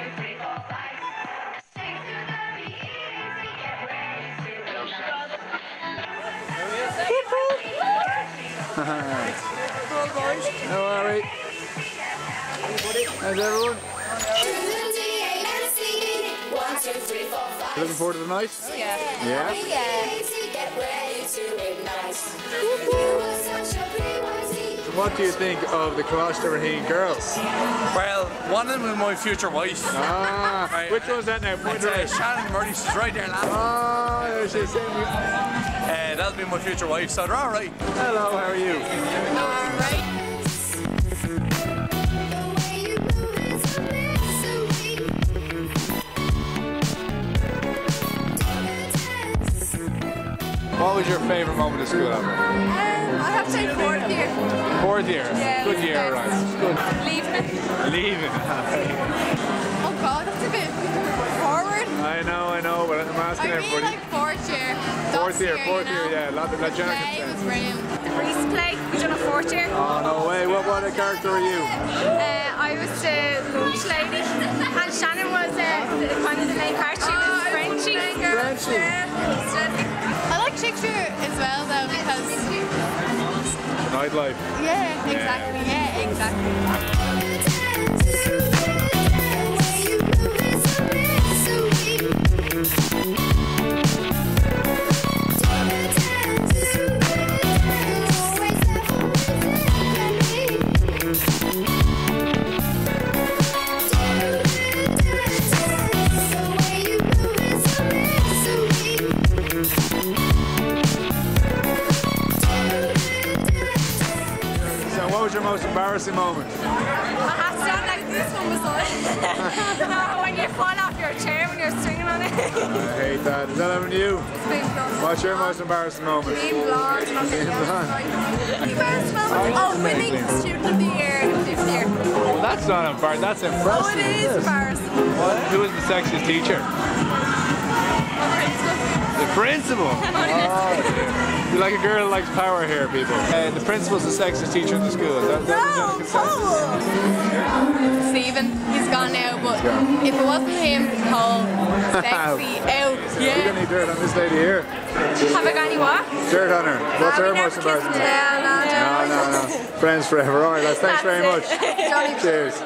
How are we? How's everyone? Looking forward to the night? Yeah. Yeah? What do you think of the Colaiste Raithin girls? Well, one of them is my future wife. Ah, Right. which one's that now? Point It's uh. Shannon Murray, she's right there laughing. Oh, there she is. Uh, that'll be my future wife, so they're alright. Hello, how are you? Alright. What was your favourite moment of school ever? Um, I have to say fourth year. Fourth year. Yeah, Good year, best. right? Good. Leaving it. Leaving. Oh god, that's a bit forward. I know, I know, but I'm asking I really everybody. like fourth year. fourth year, year, fourth you year, yeah. Lot, lot Jenna Yeah, can it was say. brilliant. Grease play. We done a fourth year. Oh, no way. What, what a character are you? Uh, I was the lunch lady, and Shannon was uh, the, kind of the main part. She was Frenchie. Frenchie. Yeah. I like Shakespeare as well though because Nightlife. yeah, exactly, yeah, exactly. Was your most embarrassing moment? I have to sound like this one was like, you when you fall off your chair when you're swinging on it. I hate that. Is that happened to you? Being. What's your most embarrassing moment? Being blonde. Being being blonde. blonde. Moment, Oh, winning student of the year this year. Well, that's not embarrassing. That's impressive. Oh, it is embarrassing. Who was the sexiest teacher? The principal. Oh. You like a girl who likes power here, people. And the principal's the sexiest teacher in the school. Is that, that a consensus? Stephen, he's gone now, but if it wasn't him, Paul, sexy, out, We're yeah. gonna need dirt on this lady here. Have I got any what? Dirt on her. What's Ah, we her most embarrassing kissed. moment? Yeah, no, No, no, no. Friends forever. All right, lads. Thanks very much. It. Johnny Cheers.